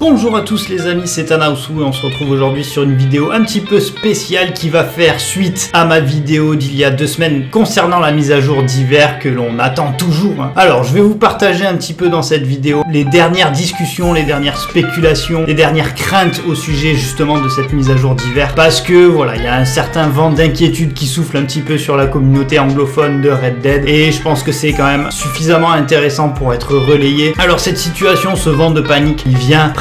Bonjour à tous les amis, c'est Anaosu et on se retrouve aujourd'hui sur une vidéo un petit peu spéciale qui va faire suite à ma vidéo d'il y a deux semaines concernant la mise à jour d'hiver que l'on attend toujours. hein. Alors je vais vous partager un petit peu dans cette vidéo les dernières discussions, les dernières spéculations, les dernières craintes au sujet justement de cette mise à jour d'hiver parce que voilà, il y a un certain vent d'inquiétude qui souffle un petit peu sur la communauté anglophone de Red Dead et je pense que c'est quand même suffisamment intéressant pour être relayé. Alors cette situation, ce vent de panique, il vient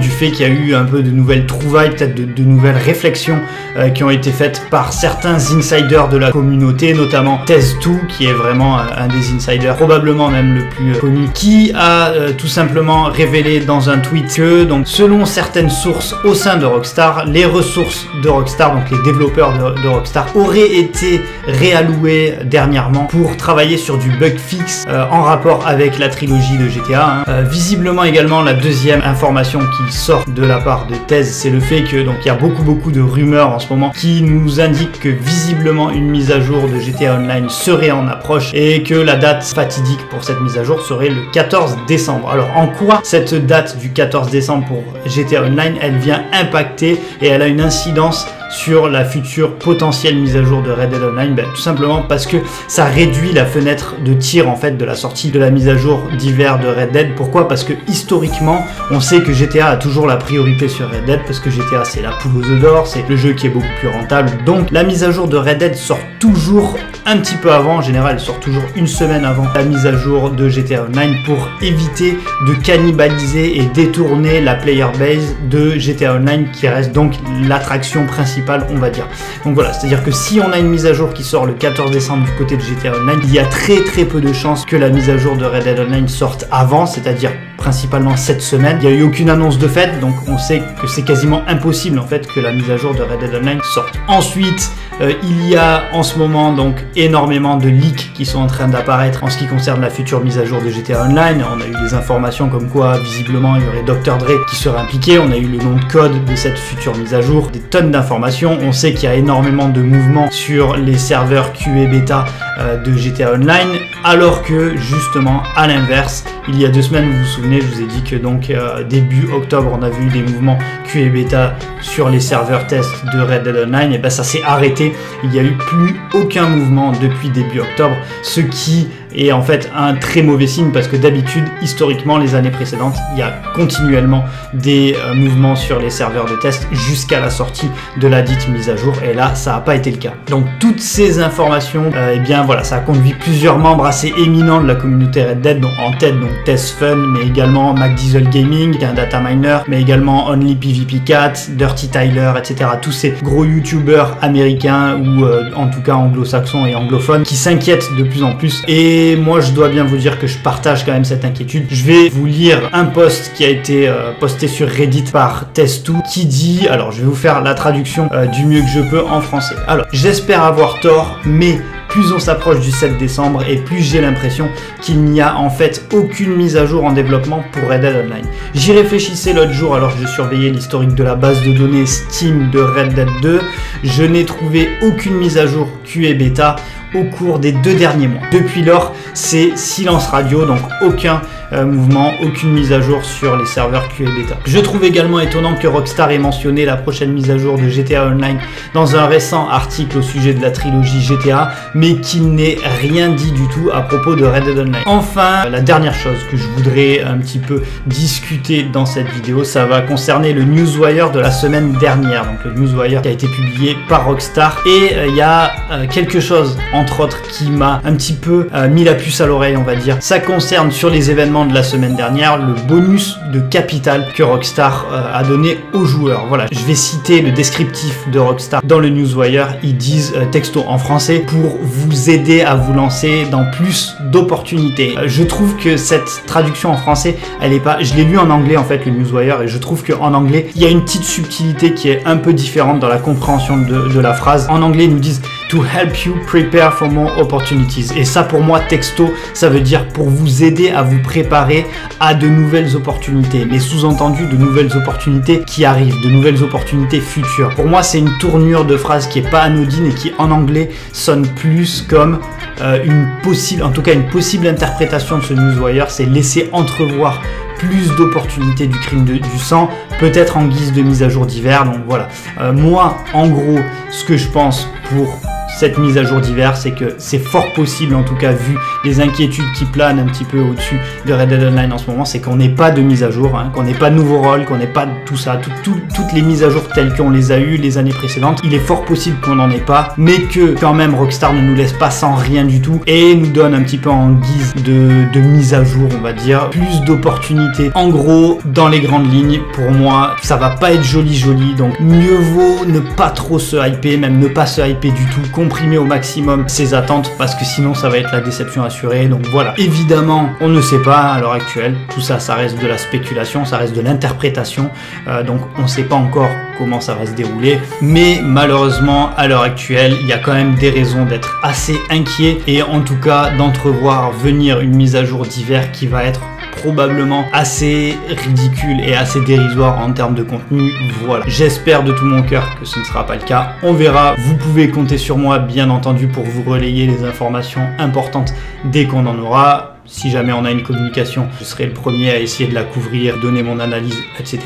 du fait qu'il y a eu un peu de nouvelles trouvailles, peut-être de, nouvelles réflexions euh, qui ont été faites par certains insiders de la communauté, notamment Tez2, qui est vraiment euh, un des insiders, probablement même le plus euh, connu, qui a tout simplement révélé dans un tweet que, donc, selon certaines sources au sein de Rockstar, les ressources de Rockstar, donc les développeurs de, Rockstar, auraient été réallouées dernièrement pour travailler sur du bug fixe en rapport avec la trilogie de GTA. hein. Visiblement également la deuxième information qui sort de la part de Thèse, c'est le fait que donc il y a beaucoup beaucoup de rumeurs en ce moment qui nous indiquent que visiblement une mise à jour de GTA Online serait en approche et que la date fatidique pour cette mise à jour serait le 14 décembre. Alors en quoi cette date du 14 décembre pour GTA Online, elle vient impacter et elle a une incidence sur la future potentielle mise à jour de Red Dead Online Ben, Tout simplement parce que ça réduit la fenêtre de tir en fait de la sortie de la mise à jour d'hiver de Red Dead. Pourquoi? Parce que historiquement, on sait que GTA a toujours la priorité sur Red Dead parce que GTA c'est la poule aux œufs d'or, c'est le jeu qui est beaucoup plus rentable. Donc la mise à jour de Red Dead sort toujours un petit peu avant, en général elle sort toujours une semaine avant la mise à jour de GTA Online pour éviter de cannibaliser et détourner la player base de GTA Online qui reste donc l'attraction principale on va dire. Donc voilà, c'est-à-dire que si on a une mise à jour qui sort le 14 décembre du côté de GTA Online, il y a très très peu de chances que la mise à jour de Red Dead Online sorte avant, c'est-à-dire principalement cette semaine. Il n'y a eu aucune annonce de fait, donc on sait que c'est quasiment impossible en fait que la mise à jour de Red Dead Online sorte. Ensuite, euh, il y a en ce moment donc énormément de leaks qui sont en train d'apparaître en ce qui concerne la future mise à jour de GTA Online. On a eu des informations comme quoi visiblement il y aurait Dr Dre qui serait impliqué. On a eu le nom de code de cette future mise à jour, des tonnes d'informations. On sait qu'il y a énormément de mouvements sur les serveurs QA bêta de GTA Online, alors que justement à l'inverse, il y a deux semaines, vous vous souvenez, je vous ai dit que donc euh, début octobre, on a vu des mouvements QA bêta sur les serveurs test de Red Dead Online, et ben ça s'est arrêté. Il n'y a eu plus aucun mouvement depuis début octobre, ce qui est en fait un très mauvais signe parce que d'habitude, historiquement, les années précédentes, il y a continuellement des euh, mouvements sur les serveurs de test jusqu'à la sortie de la dite mise à jour, et là, ça n'a pas été le cas. Donc toutes ces informations, euh, eh bien voilà, ça a conduit plusieurs membres assez éminents de la communauté Red Dead, donc en tête donc Test Fun, mais également Mac Diesel Gaming, qui est un data miner, mais également Only PvP Cat, Dirty Tyler, etc. Tous ces gros youtubeurs américains ou euh, en tout cas anglo-saxons et anglophones qui s'inquiètent de plus en plus. Et moi, je dois bien vous dire que je partage quand même cette inquiétude. Je vais vous lire un post qui a été euh, posté sur Reddit par Test2 qui dit, alors je vais vous faire la traduction euh, du mieux que je peux en français. Alors, j'espère avoir tort, mais plus on s'approche du 7 décembre et plus j'ai l'impression qu'il n'y a en fait aucune mise à jour en développement pour Red Dead Online. J'y réfléchissais l'autre jour alors que je surveillais l'historique de la base de données Steam de Red Dead 2. Je n'ai trouvé aucune mise à jour QA bêta au cours des deux derniers mois. Depuis lors, c'est silence radio, donc aucun euh, mouvement, aucune mise à jour sur les serveurs QA bêta. Je trouve également étonnant que Rockstar ait mentionné la prochaine mise à jour de GTA Online dans un récent article au sujet de la trilogie GTA, mais qu'il n'ait rien dit du tout à propos de Red Dead Online. Enfin, la dernière chose que je voudrais un petit peu discuter dans cette vidéo, ça va concerner le Newswire de la semaine dernière, donc le Newswire qui a été publié par Rockstar, et euh, il y a euh, quelque chose entre autres qui m'a un petit peu euh, mis la puce à l'oreille, on va dire. Ça concerne sur les événements de la semaine dernière le bonus de capital que Rockstar euh, a donné aux joueurs. Voilà, je vais citer le descriptif de Rockstar dans le Newswire. Ils disent euh, texto en français pour vous aider à vous lancer dans plus d'opportunités. Je trouve que cette traduction en français, elle est pas. Je l'ai lu en anglais en fait le Newswire et je trouve qu'en anglais il y a une petite subtilité qui est un peu différente dans la compréhension de la phrase. En anglais ils nous disent to help you prepare for more opportunities. Et ça, pour moi, texto, ça veut dire pour vous aider à vous préparer à de nouvelles opportunités. Mais sous-entendu, de nouvelles opportunités qui arrivent, de nouvelles opportunités futures. Pour moi, c'est une tournure de phrase qui est pas anodine et qui, en anglais, sonne plus comme euh, une possible, en tout cas, une possible interprétation de ce newswire. C'est laisser entrevoir plus d'opportunités du crime du sang, peut-être en guise de mise à jour d'hiver. Donc voilà, euh, moi en gros, ce que je pense pour cette mise à jour d'hiver, c'est que c'est fort possible, en tout cas vu les inquiétudes qui planent un petit peu au-dessus de Red Dead Online en ce moment, c'est qu'on n'ait pas de mise à jour, hein, qu'on n'ait pas de nouveaux rôles, qu'on n'ait pas tout ça, toutes les mises à jour telles qu'on les a eues les années précédentes. Il est fort possible qu'on n'en ait pas, mais que quand même Rockstar ne nous laisse pas sans rien du tout et nous donne un petit peu en guise de, de mise à jour, on va dire, plus d'opportunités. En gros, dans les grandes lignes, pour moi, ça va pas être joli joli, donc mieux vaut ne pas trop se hyper, même ne pas se hyper du tout comprimer au maximum ses attentes parce que sinon ça va être la déception assurée. Donc voilà. Évidemment, on ne sait pas à l'heure actuelle. Tout ça, ça reste de la spéculation, ça reste de l'interprétation. Euh, donc on ne sait pas encore comment ça va se dérouler. Mais malheureusement, à l'heure actuelle, il y a quand même des raisons d'être assez inquiet et en tout cas d'entrevoir venir une mise à jour d'hiver qui va être probablement assez ridicule et assez dérisoire en termes de contenu. Voilà. J'espère de tout mon cœur que ce ne sera pas le cas. On verra. Vous pouvez compter sur moi, bien entendu, pour vous relayer les informations importantes dès qu'on en aura. Si jamais on a une communication, je serai le premier à essayer de la couvrir, donner mon analyse, etc.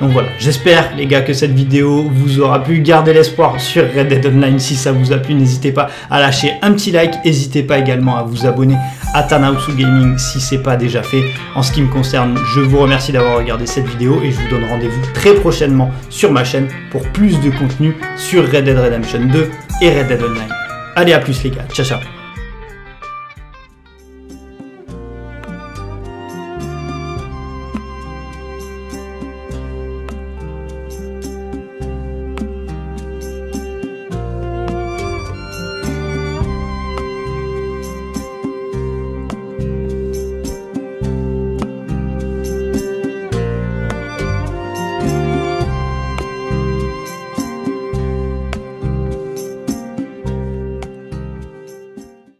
Donc voilà, j'espère les gars que cette vidéo vous aura pu garder l'espoir sur Red Dead Online. Si ça vous a plu, n'hésitez pas à lâcher un petit like. N'hésitez pas également à vous abonner à Tanautsu Gaming si c'est pas déjà fait. En ce qui me concerne, je vous remercie d'avoir regardé cette vidéo et je vous donne rendez-vous très prochainement sur ma chaîne pour plus de contenu sur Red Dead Redemption 2 et Red Dead Online. Allez à plus les gars, ciao ciao